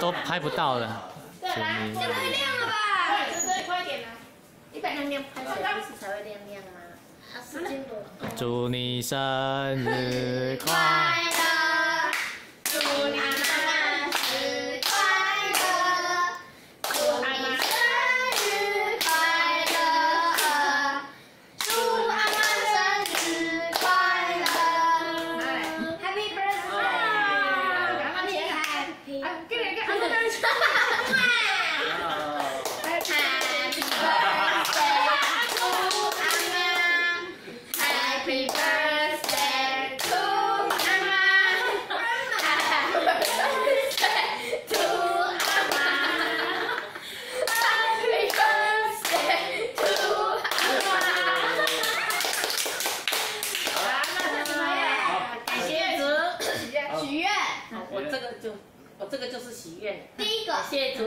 都拍不到了。现在会亮了吧？快，点来。一百亮亮拍手不是才会亮亮吗？啊。祝你生日快！乐，我这个就，我这个就是许愿。第一个，谢主，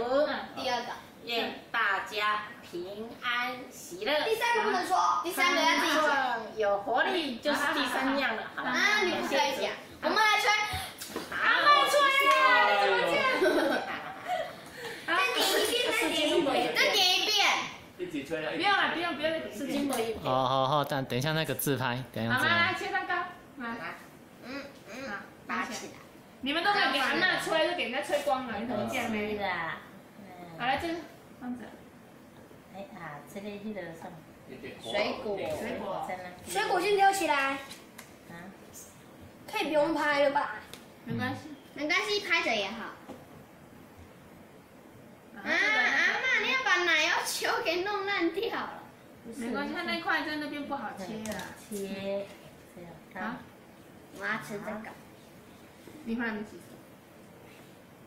第二个，愿大家平安喜乐。第三个不能说，第三个要自己讲。有活力就是第三样了。好啊，你不可以讲，我们来吹。阿妹吹啊！你怎么这样？再点一遍，再点一遍，再点一遍。一起吹啊！不用了，不用，不用，是金箔一好好好，等等一下那个自拍，等一下好，自来来。切蛋糕，来。你们都没有给阿妈吹，就给人家吹光了，你怎么这样是呢？的，好，嗯，来这个放着，哎啊，这个迄个什么水果。水果。水果先丢起来，啊，可以不用拍了吧？没关系。没关系，拍着也好。啊，啊妈，你要把奶油球给弄烂掉。了。没关系，它那块在那边不好切啊。切，这样，好，，我要吃这个，你换你洗手，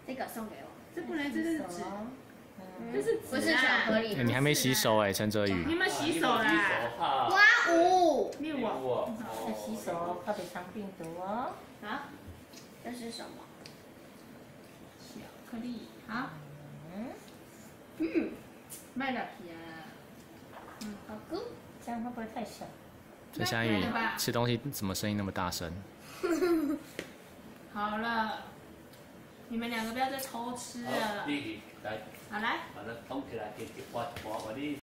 这个送给我。这不能，这是纸，嗯，这是不是巧克力哎，你还没洗手哎，陈哲宇。你们洗手啦，刮五，六我。要洗手，怕被伤病毒哦。好，这是什么？巧克力，好，嗯，嗯，卖了皮啊。好 good。这样会不会太小？陈香宇吃东西怎么声音那么大声？好了，你们两个不要再偷吃了。你来，好来。把它捧起来，给给我我，我的。